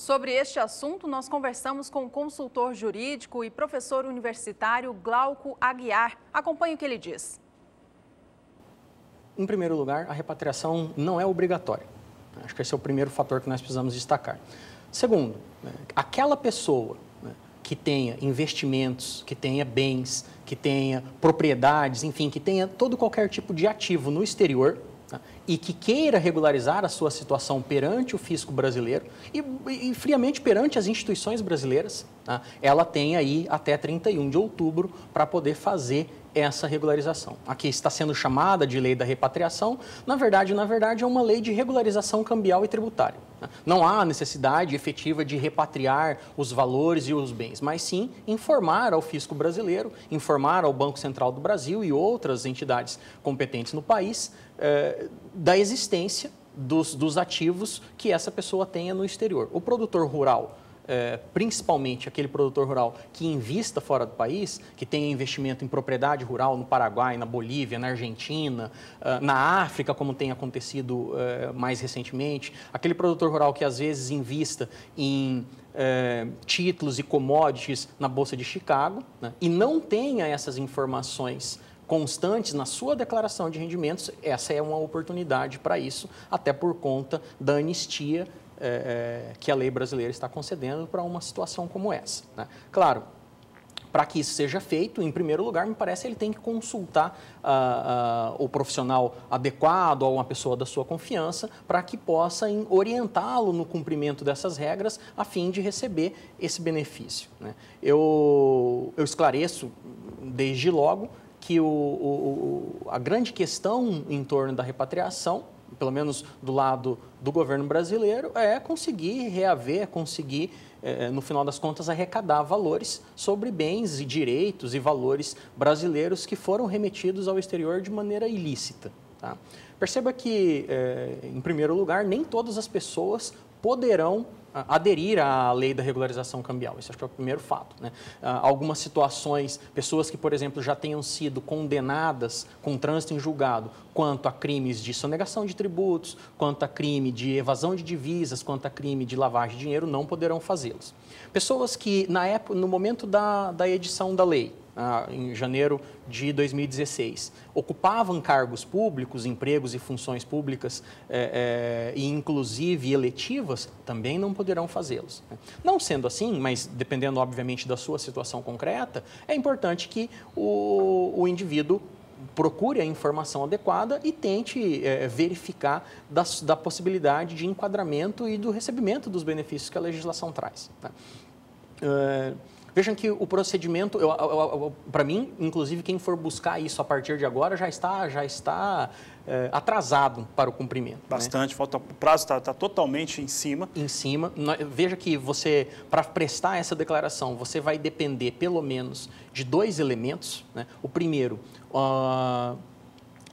Sobre este assunto, nós conversamos com o consultor jurídico e professor universitário Glauco Aguiar. Acompanhe o que ele diz. Em primeiro lugar, a repatriação não é obrigatória. Acho que esse é o primeiro fator que nós precisamos destacar. Segundo, né, aquela pessoa né, que tenha investimentos, que tenha bens, que tenha propriedades, enfim, que tenha todo qualquer tipo de ativo no exterior? E que queira regularizar a sua situação perante o fisco brasileiro e, e friamente perante as instituições brasileiras, tá? ela tem aí até 31 de outubro para poder fazer essa regularização. Aqui está sendo chamada de lei da repatriação, na verdade, na verdade é uma lei de regularização cambial e tributária. Né? Não há necessidade efetiva de repatriar os valores e os bens, mas sim informar ao fisco brasileiro, informar ao Banco Central do Brasil e outras entidades competentes no país eh, da existência dos, dos ativos que essa pessoa tenha no exterior. O produtor rural é, principalmente aquele produtor rural que invista fora do país, que tenha investimento em propriedade rural no Paraguai, na Bolívia, na Argentina, uh, na África, como tem acontecido uh, mais recentemente, aquele produtor rural que às vezes invista em uh, títulos e commodities na Bolsa de Chicago né, e não tenha essas informações constantes na sua declaração de rendimentos, essa é uma oportunidade para isso, até por conta da anistia é, é, que a lei brasileira está concedendo para uma situação como essa. Né? Claro, para que isso seja feito, em primeiro lugar, me parece ele tem que consultar ah, ah, o profissional adequado ou uma pessoa da sua confiança para que possa orientá-lo no cumprimento dessas regras a fim de receber esse benefício. Né? Eu, eu esclareço desde logo que o, o, a grande questão em torno da repatriação pelo menos do lado do governo brasileiro, é conseguir reaver, conseguir, é, no final das contas, arrecadar valores sobre bens e direitos e valores brasileiros que foram remetidos ao exterior de maneira ilícita. Tá? Perceba que, é, em primeiro lugar, nem todas as pessoas poderão aderir à lei da regularização cambial. Esse acho que é o primeiro fato. Né? Ah, algumas situações, pessoas que, por exemplo, já tenham sido condenadas com trânsito em julgado quanto a crimes de sonegação de tributos, quanto a crime de evasão de divisas, quanto a crime de lavagem de dinheiro, não poderão fazê-los. Pessoas que, na época, no momento da, da edição da lei, ah, em janeiro de 2016, ocupavam cargos públicos, empregos e funções públicas, é, é, e inclusive eletivas, também não poderão fazê-los. Né? Não sendo assim, mas dependendo obviamente da sua situação concreta, é importante que o, o indivíduo procure a informação adequada e tente é, verificar da, da, possibilidade de enquadramento e do recebimento dos benefícios que a legislação traz. Tá? É, Vejam que o procedimento, para mim, inclusive quem for buscar isso a partir de agora já está, já está é, atrasado para o cumprimento. Né? Bastante, né? falta, o prazo está tá totalmente em cima. Em cima. Veja que você, para prestar essa declaração, você vai depender pelo menos de dois elementos. Né? O primeiro, uh,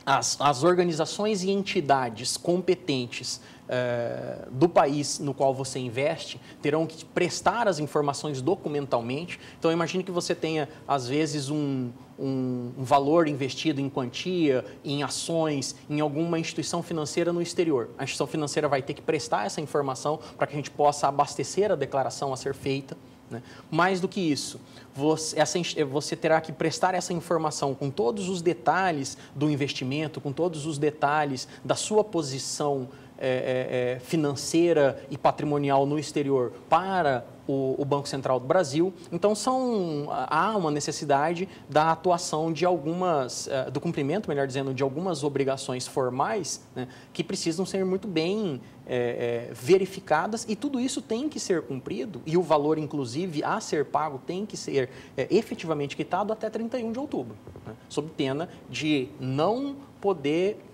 as, as organizações e entidades competentes é, do país no qual você investe terão que prestar as informações documentalmente. Então, imagine que você tenha, às vezes, um, um, um, valor investido em quantia, em ações, em alguma instituição financeira no exterior. A instituição financeira vai ter que prestar essa informação para que a gente possa abastecer a declaração a ser feita. Né? Mais do que isso, você, essa, você terá que prestar essa informação com todos os detalhes do investimento, com todos os detalhes da sua posição é, é, é, financeira e patrimonial no exterior para o, o, Banco Central do Brasil. Então, são, há uma necessidade da atuação de algumas, é, do cumprimento, melhor dizendo, de algumas obrigações formais né, que precisam ser muito bem é, é, verificadas e tudo isso tem que ser cumprido e o valor, inclusive, a ser pago tem que ser efetivamente quitado até 31 de outubro, né, sob pena de não poder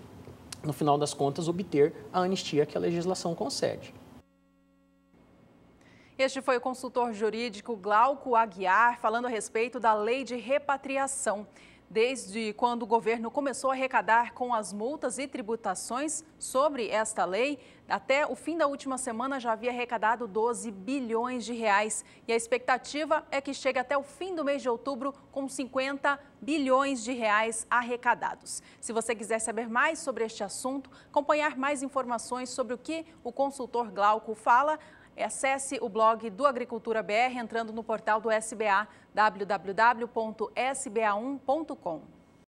no final das contas, obter a anistia que a legislação concede. Este foi o consultor jurídico Glauco Aguiar falando a respeito da lei de repatriação. Desde quando o governo começou a arrecadar com as multas e tributações sobre esta lei, até o fim da última semana já havia arrecadado 12 bilhões de reais. E a expectativa é que chegue até o fim do mês de outubro com 50 bilhões de reais arrecadados. Se você quiser saber mais sobre este assunto, acompanhar mais informações sobre o que o consultor Glauco fala, Acesse o blog do Agricultura BR entrando no portal do SBA, www.sba1.com.